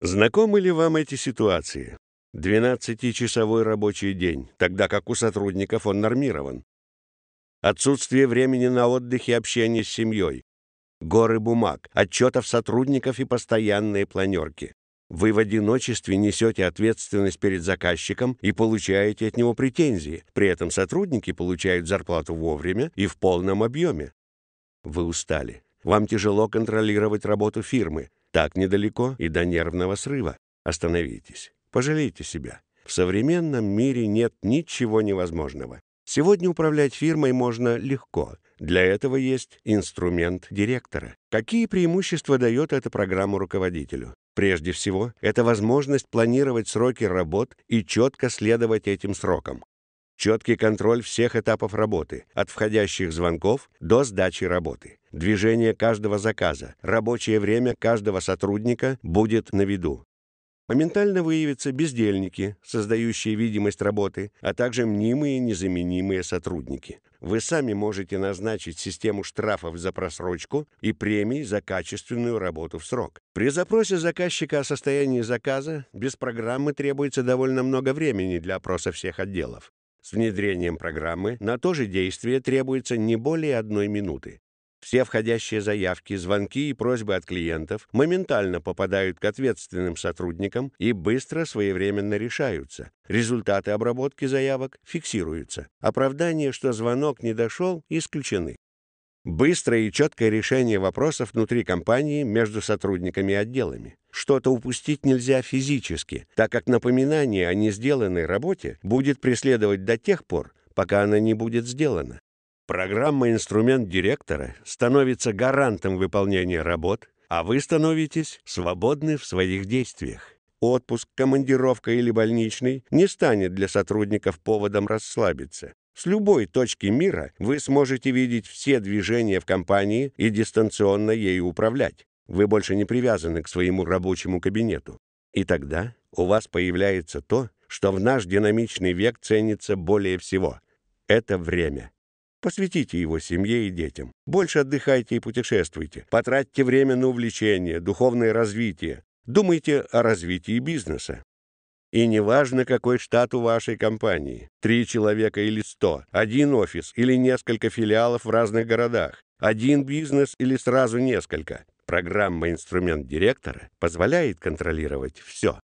Знакомы ли вам эти ситуации? 12-часовой рабочий день, тогда как у сотрудников он нормирован. Отсутствие времени на отдых и общение с семьей. Горы бумаг, отчетов сотрудников и постоянные планерки. Вы в одиночестве несете ответственность перед заказчиком и получаете от него претензии. При этом сотрудники получают зарплату вовремя и в полном объеме. Вы устали. Вам тяжело контролировать работу фирмы. Так недалеко и до нервного срыва. Остановитесь. Пожалейте себя. В современном мире нет ничего невозможного. Сегодня управлять фирмой можно легко. Для этого есть инструмент директора. Какие преимущества дает эта программа руководителю? Прежде всего, это возможность планировать сроки работ и четко следовать этим срокам. Четкий контроль всех этапов работы, от входящих звонков до сдачи работы. Движение каждого заказа, рабочее время каждого сотрудника будет на виду. Моментально выявятся бездельники, создающие видимость работы, а также мнимые незаменимые сотрудники. Вы сами можете назначить систему штрафов за просрочку и премий за качественную работу в срок. При запросе заказчика о состоянии заказа без программы требуется довольно много времени для опроса всех отделов. С внедрением программы на то же действие требуется не более одной минуты. Все входящие заявки, звонки и просьбы от клиентов моментально попадают к ответственным сотрудникам и быстро своевременно решаются. Результаты обработки заявок фиксируются. Оправдания, что звонок не дошел, исключены. Быстрое и четкое решение вопросов внутри компании между сотрудниками и отделами. Что-то упустить нельзя физически, так как напоминание о несделанной работе будет преследовать до тех пор, пока она не будет сделана. Программа-инструмент директора становится гарантом выполнения работ, а вы становитесь свободны в своих действиях. Отпуск, командировка или больничный не станет для сотрудников поводом расслабиться. С любой точки мира вы сможете видеть все движения в компании и дистанционно ею управлять. Вы больше не привязаны к своему рабочему кабинету. И тогда у вас появляется то, что в наш динамичный век ценится более всего. Это время. Посвятите его семье и детям. Больше отдыхайте и путешествуйте. Потратьте время на увлечение, духовное развитие. Думайте о развитии бизнеса. И неважно, какой штат у вашей компании – три человека или сто, один офис или несколько филиалов в разных городах, один бизнес или сразу несколько. Программа «Инструмент директора» позволяет контролировать все.